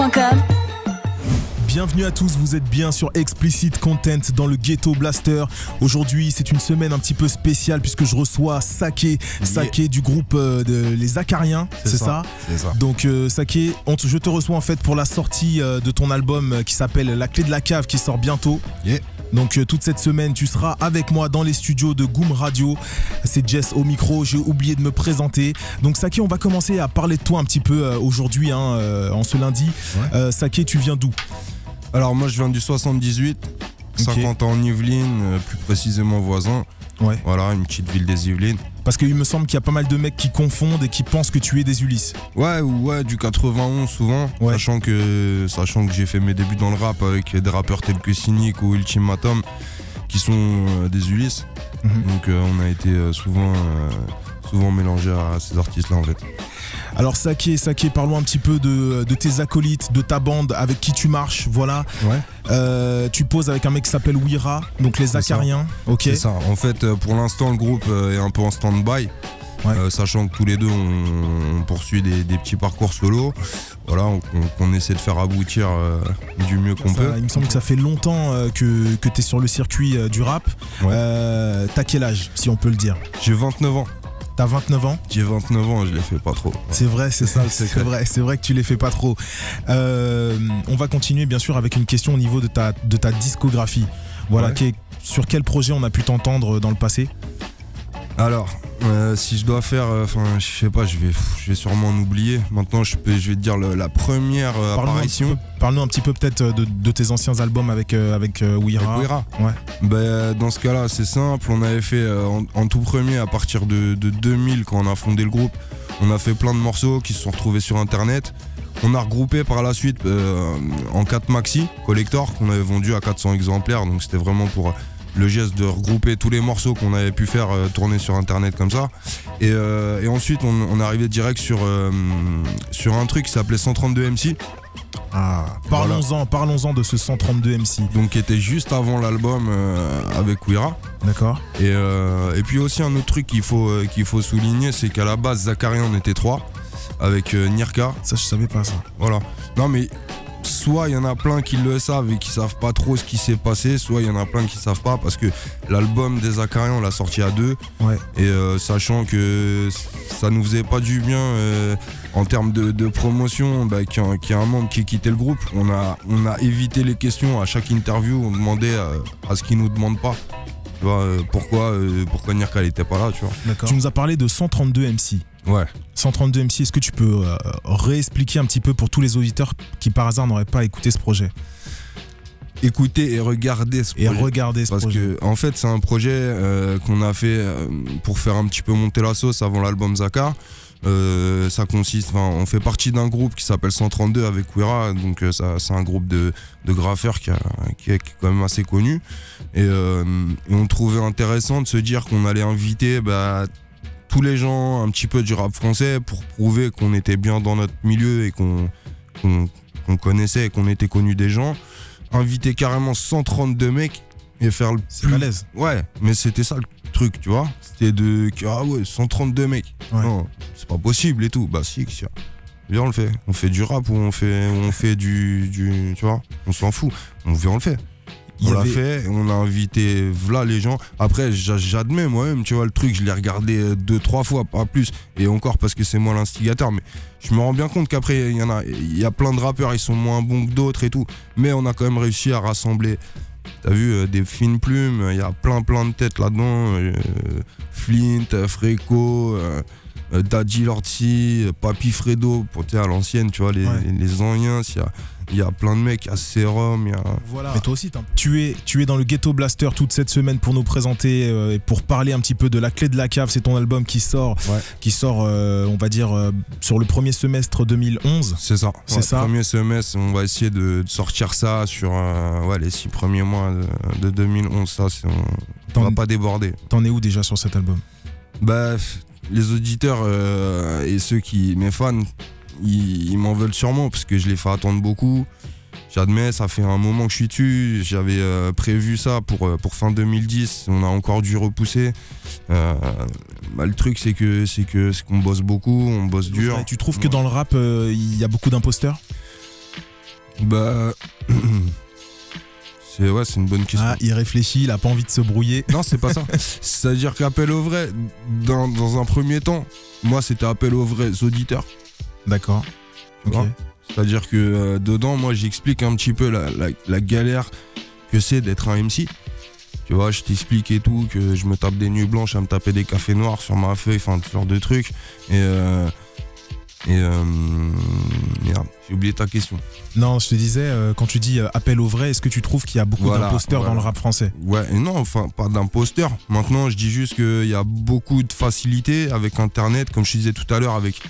Radio.com Bienvenue à tous, vous êtes bien sur Explicit Content dans le Ghetto Blaster. Aujourd'hui, c'est une semaine un petit peu spéciale puisque je reçois Sake, Sake du groupe euh, de Les Acariens, c'est ça, C'est ça. Donc euh, on te- je te reçois en fait pour la sortie euh, de ton album euh, qui s'appelle La clé de la cave qui sort bientôt. Yeah. Donc euh, toute cette semaine, tu seras avec moi dans les studios de Goom Radio. C'est Jess au micro, j'ai oublié de me présenter. Donc Sake, on va commencer à parler de toi un petit peu euh, aujourd'hui, hein, euh, en ce lundi. Ouais. Sake, tu viens d'où? Alors moi je viens du 78, 50 ans en Yvelines, euh, plus précisément voisin. Ouais. Voilà, une petite ville des Yvelines. Parce qu'il me semble qu'il y a pas mal de mecs qui confondent et qui pensent que tu es des Ulysses. Ouais, ou ouais, du 91 souvent, Ouais. sachant que sachant que j'ai fait mes débuts dans le rap avec des rappeurs tels que Cynic ou Ultimatum qui sont euh, des Ulysses. Mhm. Donc euh, on a été euh, souvent souvent mélangés à ces artistes là en fait. Alors Sake, Sake, parlons un petit peu de, de tes acolytes, de ta bande, avec qui tu marches, voilà. Ouais. Euh, tu poses avec un mec qui s'appelle Wira, donc les. Acariens, ok. C'est ça. En fait, pour l'instant, le groupe est un peu en stand-by. Ouais. euh, sachant que tous les deux, on, on poursuit des, des petits parcours solo. Voilà, on, on- qu'on essaie de faire aboutir euh, du mieux qu'on peut. il me semble que ça fait longtemps euh, que, que tu es sur le circuit du rap. Ouais. T'as quel âge, si on peut le dire? J'ai 29 ans. T'as 29 ans? J'ai 29 ans, je les fais pas trop. C'est vrai, c'est ça, c'est vrai, c'est vrai que tu les fais pas trop. Euh, on va continuer bien sûr avec une question au niveau de ta, de ta discographie. Voilà, Ouais. sur quel projet on a pu t'entendre dans le passé? Alors, euh, si je dois faire, euh, enfin, je sais pas, je vais, je vais sûrement en oublier. Maintenant, je, peux, je vais te dire le- la première euh, apparition. parle-nous un petit peu peut-être de, de tes anciens albums avec, euh, avec euh, Wera. Ouais. Ben, dans ce cas-là, c'est simple. On avait fait euh, en, en tout premier à partir de, de 2000 quand on a fondé le groupe. On a fait plein de morceaux qui se sont retrouvés sur internet. On a regroupé par la suite euh, en 4 maxi collector qu'on avait vendu à 400 exemplaires. Donc c'était vraiment pour le geste de regrouper tous les morceaux qu'on avait pu faire euh, tourner sur internet comme ça. Et, euh, et ensuite on, arrivé direct sur, euh, sur un truc qui s'appelait 132 MC. Ah, parlons-en, parlons-en de ce 132 MC. Donc qui était juste avant l'album euh, avec Wira. D'accord Et, euh, et puis aussi un autre truc qu'il faut, euh, qu'il faut souligner, c'est qu'à la base, Zachariah, on était trois, avec Nirka. Ça, je savais pas ça. Voilà. Non, mais soit il y en a plein qui le savent et qui savent pas trop ce qui s'est passé, soit il y en a plein qui savent pas parce que l'album des Zachariah, on l'a sorti à deux. Ouais. Et euh, sachant que ça nous faisait pas du bien euh, en termes de, de promotion, bah, qu'il y, a- qu'il y a un membre qui quittait le groupe, on a, on a évité les questions à chaque interview, on demandait euh, à ce qu'ils nous demandent pas. Tu vois, euh, pourquoi, pourquoi Nirka elle était pas là, tu vois. Tu nous as parlé de 132 MC. Ouais. 132 MC, est-ce que tu peux euh, réexpliquer un petit peu pour tous les auditeurs qui par hasard n'auraient pas écouté ce projet? Écoutez et regardez ce et projet. regardez ce Parce projet que en fait c'est un projet euh, qu'on a fait euh, pour faire un petit peu monter la sauce avant l'album Zaka. Euh, ça consiste, enfin, on fait partie d'un groupe qui s'appelle 132 avec Wira, donc ça, c'est un groupe de, de graffeurs qui, a- qui est qui est quand même assez connu. Et, et on trouvait intéressant de se dire qu'on allait inviter bah, tous les gens un petit peu du rap français pour prouver qu'on était bien dans notre milieu et qu'on connaissait et qu'on était connu des gens. Inviter carrément 132 mecs et faire le C'est plus malaise. Ouais, mais c'était ça le truc, tu vois. C'était de. Ah ouais, 132 mecs. Ouais. Non, c'est pas possible et tout. Bah si, si. Viens, on le fait. On fait du rap ou on fait, on fait du, du. Tu vois On s'en fout. On vient, on le fait. On l'a avait- fait, on a invité voilà les gens. Après, j'a- j'admets moi-même, tu vois, le truc, je l'ai regardé euh, deux, trois fois, pas plus. Et encore parce que c'est moi l'instigateur. Mais je me rends bien compte qu'après, il y en a, il y a plein de rappeurs, ils sont moins bons que d'autres et tout. Mais on a quand même réussi à rassembler. T'as vu euh, des fines plumes, il y a plein plein de têtes là-dedans. euh, Flint, euh, euh, Daddy Lorty, euh, Papi Fredo, pour à l'ancienne, tu vois, les, Ouais. les, les Anciens, il y a, il y a plein de mecs, il y a Serum, il y a. Voilà. Mais toi aussi, t'as- tu es, tu es dans le Ghetto Blaster toute cette semaine pour nous présenter euh, et pour parler un petit peu de La Clé de la Cave. C'est ton album qui sort, Ouais. qui sort, euh, on va dire, euh, sur le premier semestre 2011. C'est ça. C'est Ouais, ça. Premier semestre, on va essayer de, de sortir ça sur euh, ouais, les six premiers mois de, de 2011. Ça, c'est- on, on T'en va pas déborder. t'en es où déjà sur cet album? Bah, les auditeurs euh, et ceux qui, mes fans, ils, ils m'en veulent sûrement parce que je les fais attendre beaucoup. J'admets, ça fait un moment que je suis dessus. J'avais euh, prévu ça pour, euh, pour fin 2010. On a encore dû repousser. Euh, bah, le truc, c'est que c'est que qu'on bosse beaucoup, on bosse dur. Tu trouves que dans le rap, il y a beaucoup d'imposteurs? Bah. C'est ouais, c'est une bonne question. Ah, il réfléchit, il a pas envie de se brouiller. Non, c'est pas ça. C'est-à-dire qu'appel au vrai, dans, dans un premier temps, moi c'était appel aux vrais auditeurs. D'accord. Ok. Ouais. C'est-à-dire que euh, dedans, moi j'explique un petit peu la, la- la galère que c'est d'être un MC. Tu vois, je t'explique et tout, que je me tape des nuits blanches à me taper des cafés noirs sur ma feuille, enfin, ce genre de trucs. Et. euh, et. euh, merde, j'ai oublié ta question. Non, je te disais, euh, quand tu dis euh, appel au vrai, est-ce que tu trouves qu'il y a beaucoup Voilà, d'imposteurs voilà. dans le rap français? Ouais, non, enfin, pas d'imposteur. Maintenant, je dis juste qu'il y a beaucoup de facilité avec Internet, comme je te disais tout à l'heure, avec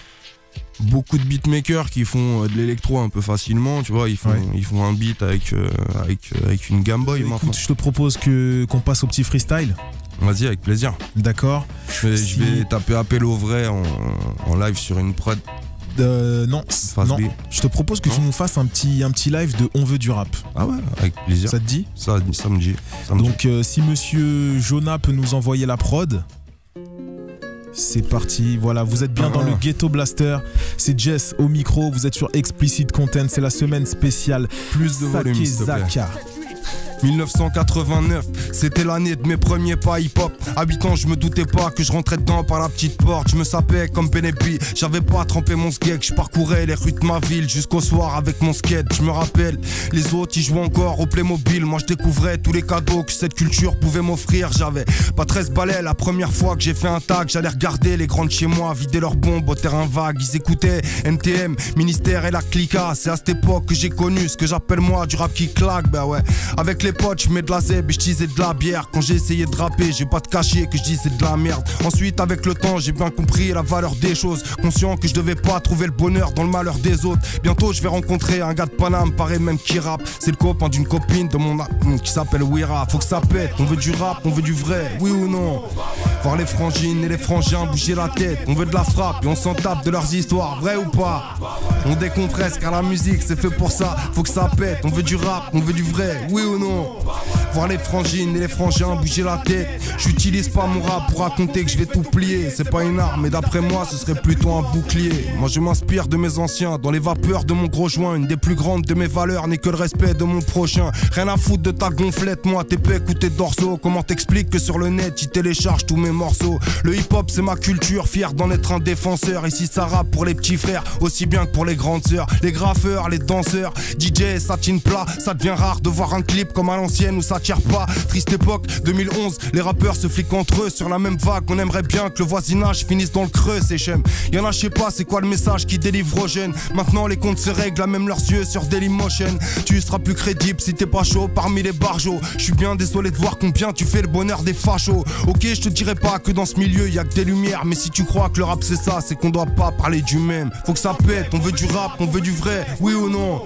beaucoup de beatmakers qui font euh, de l'électro un peu facilement, tu vois, ils font, Ouais. ils font un beat avec, euh, avec, avec une Game Boy maintenant. Écoute, je te propose que qu'on passe au petit freestyle. Vas-y, avec plaisir. D'accord. Je vais, Si- je vais taper appel au vrai en, en live sur une prod Euh, non. Je te propose que tu nous fasses un petit, un petit live de On veut du rap. Ah ouais, avec plaisir. Ça te dit? Ça, ça me dit. ça me dit. Donc, euh, si monsieur Jonah peut nous envoyer la prod. C'est parti, voilà, vous êtes bien dans Ah. le Ghetto Blaster. C'est Jess au micro, vous êtes sur Explicit Content, c'est la semaine spéciale. Plus de volume. Sakezaka. 1989, c'était l'année de mes premiers pas hip-hop. À 8 ans, je me doutais pas que je rentrais dedans par la petite porte. Je me sapais comme Benepi, j'avais pas trempé mon skate. Je parcourais les rues de ma ville jusqu'au soir avec mon skate. Je me rappelle, les autres y jouaient encore au Playmobil. Moi, je découvrais tous les cadeaux que cette culture pouvait m'offrir. J'avais pas 13 balais la première fois que j'ai fait un tag. J'allais regarder les grandes chez moi vider leurs bombes au terrain vague. Ils écoutaient NTM, Ministère et la Clica. C'est à cette époque que j'ai connu ce que j'appelle moi du rap qui claque. Bah ouais, avec les potes, je mets de la zeb et disais de la bière. Quand j'ai essayé de rapper, j'ai pas de cacher que je disais de la merde. Ensuite, avec le temps, j'ai bien compris la valeur des choses. Conscient que je devais pas trouver le bonheur dans le malheur des autres. Bientôt, je vais rencontrer un gars de Paname, paraît même qui rappe. C'est le copain d'une copine de mon a- qui s'appelle Wira. Faut que ça pète, on veut du rap, on veut du vrai, oui ou non? Voir les frangines et les frangins bouger la tête. On veut de la frappe et on s'en tape de leurs histoires, vrai ou pas? On décompresse car la musique c'est fait pour ça. Faut que ça pète, on veut du rap, on veut du vrai, oui ou non? Voir les frangines et les frangins bouger la tête. J'utilise pas mon rap pour raconter que je vais tout plier. C'est pas une arme, mais d'après moi, ce serait plutôt un bouclier. Moi, je m'inspire de mes anciens. Dans les vapeurs de mon gros joint, une des plus grandes de mes valeurs n'est que le respect de mon prochain. Rien à foutre de ta gonflette, moi, tes pecs ou tes dorsaux. Comment t'expliques que sur le net, ils téléchargent tous mes morceaux? Le hip-hop, c'est ma culture, fier d'en être un défenseur. Ici, ça rappe pour les petits frères, aussi bien que pour les grandes sœurs. Les graffeurs, les danseurs, DJ, satine plat. Ça devient rare de voir un clip comme à l'ancienne où ça tire pas. Triste époque, 2011, les rappeurs se fliquent entre eux sur la même vague. On aimerait bien que le voisinage finisse dans le creux, c'est chem. Y'en a, je sais pas, c'est quoi le message qui délivre aux jeunes? Maintenant, les comptes se règlent à même leurs yeux sur Dailymotion. Tu seras plus crédible si t'es pas chaud parmi les barjots. Je suis bien désolé de voir combien tu fais le bonheur des fachos. Ok, je te dirais pas que dans ce milieu y a que des lumières, mais si tu crois que le rap c'est ça, c'est qu'on doit pas parler du même. Faut que ça pète, on veut du rap, on veut du vrai, oui ou non?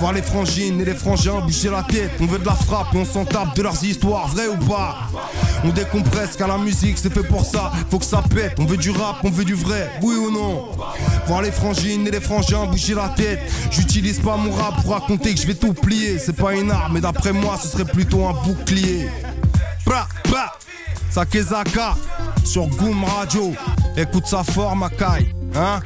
Voir les frangines et les frangins bouger la tête, on veut frappe on s'en tape de leurs histoires, vrai ou pas? On décompresse car la musique c'est fait pour ça, faut que ça pète, on veut du rap, on veut du vrai, oui ou non? Voir les frangines et les frangins bouger la tête, j'utilise pas mon rap pour raconter que je vais tout plier, c'est pas une arme, mais d'après moi ce serait plutôt un bouclier. Bra, bra, Sakezaka sur Goom Radio, écoute sa forme à Kai, hein?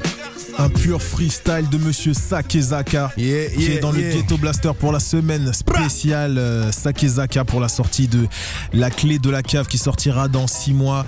Un pur freestyle de monsieur Sakezaka. Yeah, qui est yeah, dans le. Ghetto Blaster pour la semaine spéciale euh, Sakezaka pour la sortie de La Clé de la Cave qui sortira dans 6 mois.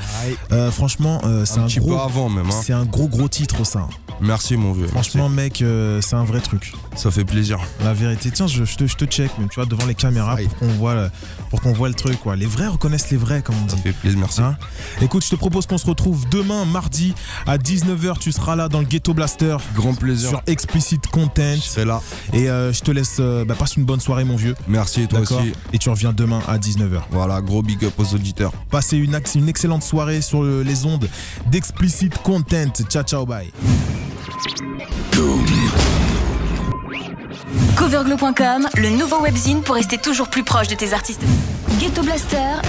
Euh, franchement, euh, c'est Un un, petit gros, peu avant même, hein. c'est un gros gros titre ça. Merci mon vieux. Franchement, mec, c'est un vrai truc. ça fait plaisir. La vérité, tiens, je, je te, je te check, même, tu vois, devant les caméras Aïe. pour qu'on voit, le- pour qu'on voit le truc, quoi. Les vrais reconnaissent les vrais, comme on Ça dit. fait plaisir, merci. Hein Écoute, je te propose qu'on se retrouve demain, mardi, à 19h. Tu seras là dans le Ghetto Blaster Grand plaisir. sur Explicit Content. Serai là. Et euh, je te laisse, euh, bah, passe une bonne soirée, mon vieux. Merci toi D'accord aussi. Et tu reviens demain à 19h. Voilà, gros big up aux auditeurs. Passez une, excellente soirée sur le- les ondes d'Explicit Content. Ciao, ciao, bye. Coverglow.com, le nouveau webzine pour rester toujours plus proche de tes artistes. Ghetto Blaster,